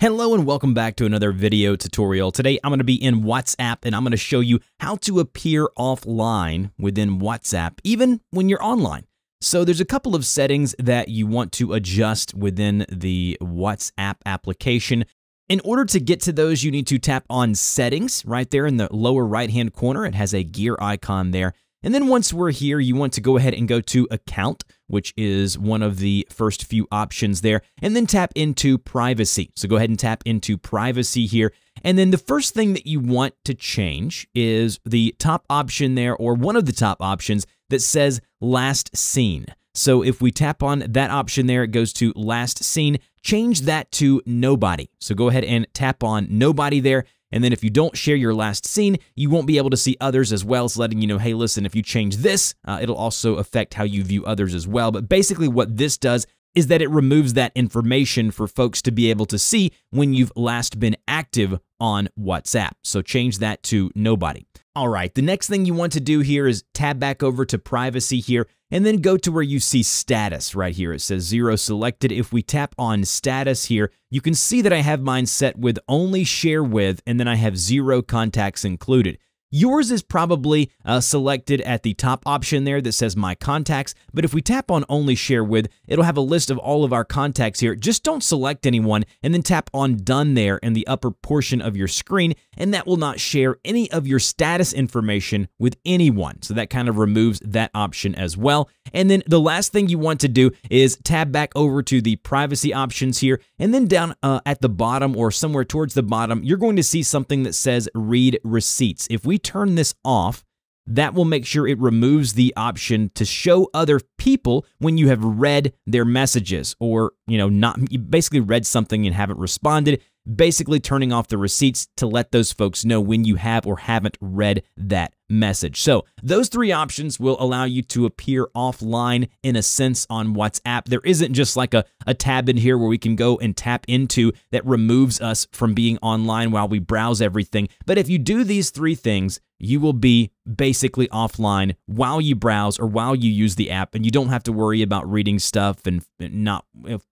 Hello and welcome back to another video tutorial. Today I'm going to be in WhatsApp and I'm going to show you how to appear offline within WhatsApp even when you're online. So there's a couple of settings that you want to adjust within the WhatsApp application. In order to get to those, you need to tap on settings right there in the lower right hand corner. It has a gear icon there. And then once we're here, you want to go ahead and go to account which is one of the first few options there, and then tap into privacy. So go ahead and tap into privacy here. And then the first thing that you want to change is the top option there, or one of the top options that says last seen. So if we tap on that option there, it goes to last seen. Change that to nobody. So go ahead and tap on nobody there. And then if you don't share your last seen, you won't be able to see others as well. It's letting you know, hey, listen, if you change this, uh, it'll also affect how you view others as well. But basically, what this does is that it removes that information for folks to be able to see when you've last been active on WhatsApp. So change that to nobody. All right, the next thing you want to do here is tab back over to privacy here and then go to where you see status right here. It says zero selected. If we tap on status here, you can see that I have mine set with only share with, and then I have zero contacts included. Yours is probably uh, selected at the top option there that says My Contacts, but if we tap on Only Share With, it'll have a list of all of our contacts here. Just don't select anyone and then tap on Done there in the upper portion of your screen, and that will not share any of your status information with anyone. So that kind of removes that option as well. And then the last thing you want to do is tab back over to the privacy options here, and then down uh, at the bottom or somewhere towards the bottom, you're going to see something that says Read Receipts. If we turn this off, that will make sure it removes the option to show other people when you have read their messages or, you know, not basically read something and haven't responded basically turning off the receipts to let those folks know when you have or haven't read that message. So those three options will allow you to appear offline in a sense on WhatsApp. There isn't just like a, a tab in here where we can go and tap into that removes us from being online while we browse everything. But if you do these three things, you will be basically offline while you browse or while you use the app, and you don't have to worry about reading stuff and not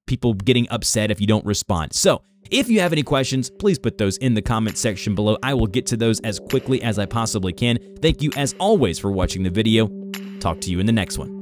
people getting upset if you don't respond. So if you have any questions, please put those in the comment section below. I will get to those as quickly as I possibly can. Thank you as always for watching the video. Talk to you in the next one.